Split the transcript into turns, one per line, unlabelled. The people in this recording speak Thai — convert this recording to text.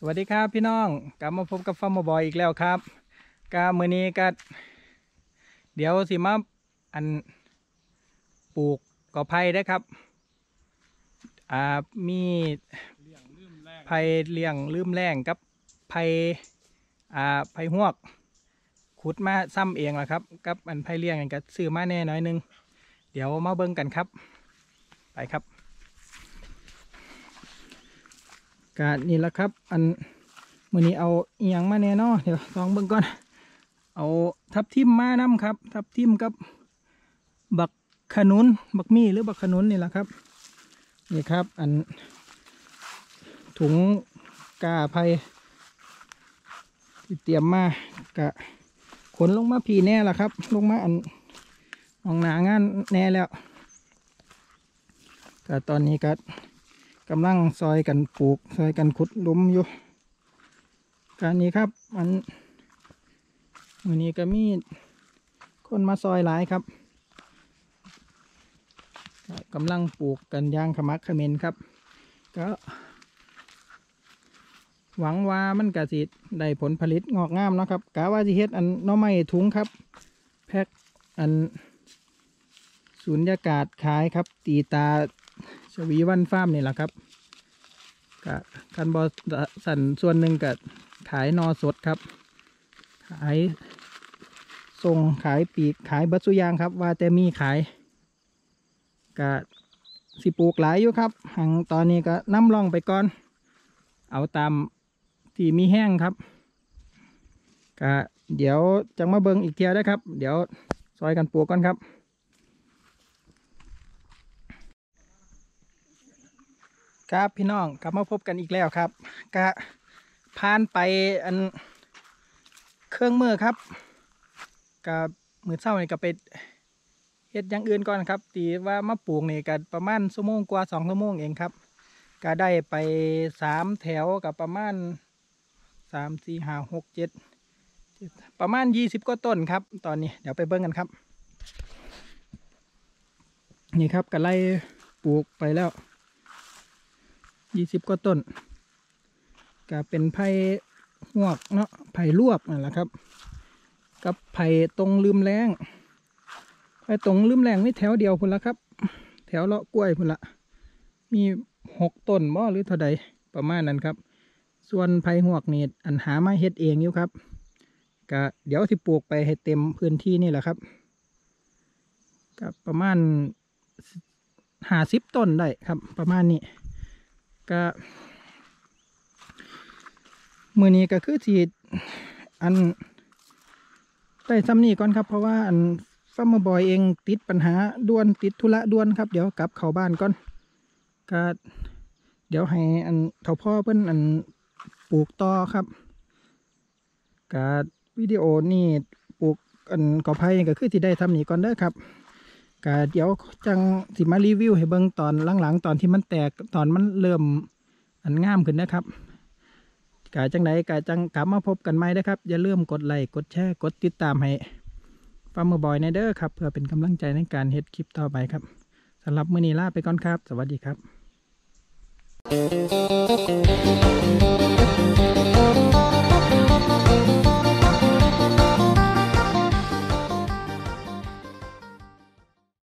สวัสดีครับพี่น้องกลับมาพบกับฟาร์มบอยอีกแล้วครับกามือนี้ก็เดี๋ยวสิมาอันปลูกกอไผ่ได้ครับอ่ามีไผ่เลี้ยงลืมแรงกับไผ่อ่าไผ่หวก ขุดมาซ้ำเองแหละครับกับอันไผ่เลี้ยงกันก็ซื้อมาแน่น้อยนึง เดี๋ยวมาเบิ่งกันครับ ไปครับ กะนี่แหละครับ อันมือนี้เอาเอหยังมาแน่นอเดี๋ยวลองเบิ่งก่อน เอาทับทิมมานํครับ ทับทิมกับบักขนุนบักมี่หรือบักขนุนนี่แหละครับนี่ครับ อัน ถุงกาไผ่ที่เตรียมมากะขนลงมาพีแน่ละครับ ลงมาอันมองหนางานแน่แล้วก็ตอนนี้ก็ กำลังซอยกันปลูกซอยกันขุดลุมอยู่การนี้ครับมันมือนี้ก็มีคนมาซอยหลายครับกำลังปลูกกันยางขมักเขมนครับ ก็ หวังว่ามันกะสิได้ผลผลิตงอกงามนะครับกะว่าสิเฮ็ดอันน้อไม้ถุงครับ แพ็คอัน สูญญากาศขายครับ ตีตา ชวีวันฟาร์มนี่แหละครับกะคันบอสันส่วนหนึ่งกับขายนอสดครับ ขายส่งขายปีกขายบัตสุยางครับ ว่าแต่มีขายกะสิปลูกหลายอยู่ครับหังตอนนี้ก็น้ำล่องไปก่อน เอาตามที่มีแห้งครับกะเดี๋ยวจังมาเบิงอีกเทียวได้ครับ เดี๋ยวซอยกันปลูกก่อนครับ ครับพี่น้องกลับมาพบกันอีกแล้วครับก็ผ่านไปอันเครื่องมือครับกับมือเช้านี่ก็ไปเฮ็ดอย่างอื่นก่อนครับ ตีว่ามาปลูกนี่ก็ประมาณชั่วโมงกว่าสองชั่วโมงเองครับก็ได้ไปสามแถวกับประมาณสามสี่ห้าหกเจ็ดประมาณยี่สิบกว่าต้นครับ ตอนนี้เดี๋ยวไปเบิ้งกันครับ นี่ครับก็ไล่ปลูกไปแล้ว ยี่สิบกว่าต้นก็เป็นไผ่หวกเนาะไผ่ลวกนั่นแหละครับ กับไผ่ตรงลืมแรงไผ่ตรงลืมแรงนี่แถวเดียวพุ่นละครับ แถวเลาะกล้วยพุ่นละมีหกต้นบ่หรือเท่าใดประมาณนั้นครับ ส่วนไผ่หวกนี่อันหามาเฮ็ดเองอยู่ครับก็เดี๋ยวที่ปลูกไปให้เต็มพื้นที่นี่แหละครับก็ประมาณห้าสิบต้นได้ครับประมาณนี้ ก็มือนี้ก็คือสีอันได้ซ้ำนี่ก่อนครับ เพราะว่าอันฟาร์มบอยเองติดปัญหาด่วนติดธุระด่วนครับ เดี๋ยวกลับเข้าบ้านก่อนก็เดี๋ยวให้อันเถ่าพ่อเพิ่นอันปลูกต่อครับก็วิดีโอนี่ปลูกอันกอไผ่ก็คือที่ได้ทำนี่ก่อนเด้อครับ ก็เดี๋ยวจังสิมารีวิวให้เบิ่งตอนหลังๆ ตอนที่มันแตกตอนมันเริ่มอันงามขึ้นนะครับกาจังไดกาจังกลับมาพบกันใหม่นะครับ อย่าลืมกดไลค์กดแชร์กดติดตามให้ฟาร์มบอยในเด้อครับ เพื่อเป็นกำลังใจในการเฮ็ดคลิปต่อไปครับสำหรับมื้อนี้ลาไปก่อนครับ สวัสดีครับ